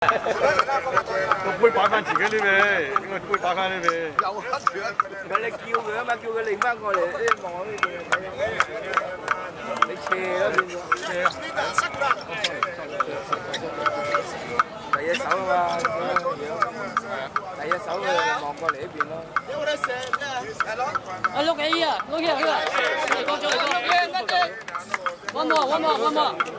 個杯擺翻自己呢邊，應該杯擺翻呢邊。有得住啊！唔係你叫佢啊嘛，叫佢擰翻過嚟，誒望呢邊睇下。你斜咯變咗。斜啊！第一手啊嘛，第一手佢望過嚟呢邊咯。啊，look at here, look here, here. More, one more, one more.